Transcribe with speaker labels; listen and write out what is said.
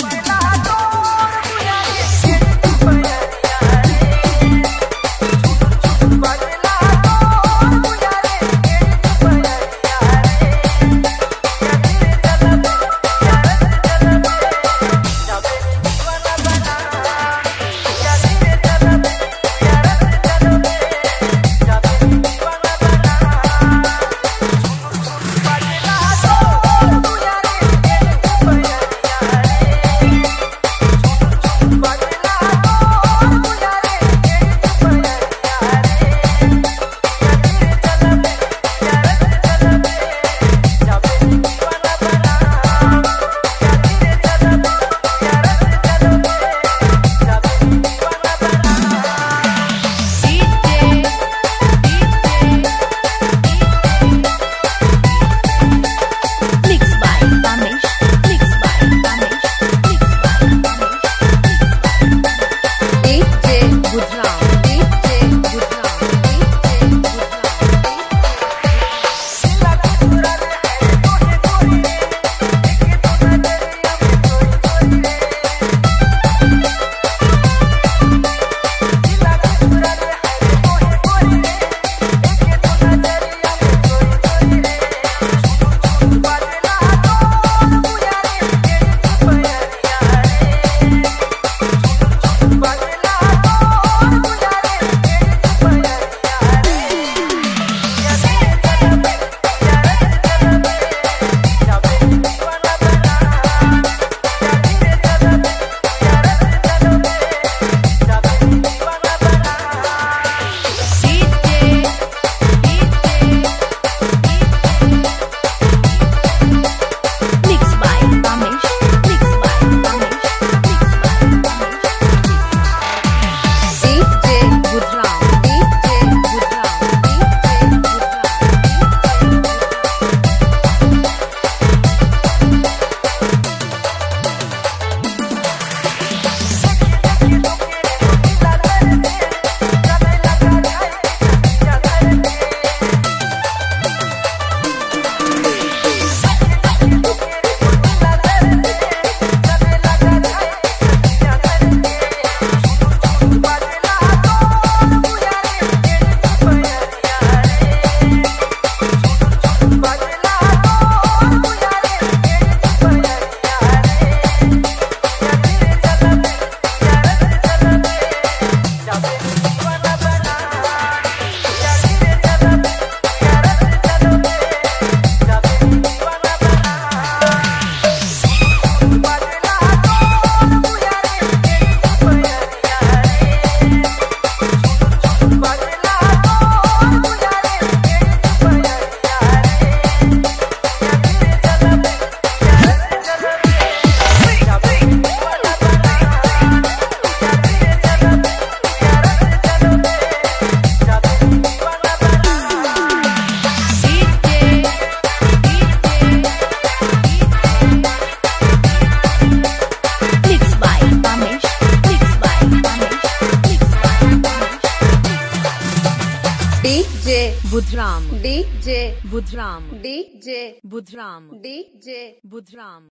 Speaker 1: Bye. J
Speaker 2: Budhram.
Speaker 1: D J
Speaker 2: Budhram.
Speaker 1: D J
Speaker 2: Budhram.
Speaker 1: D J
Speaker 2: Budhram.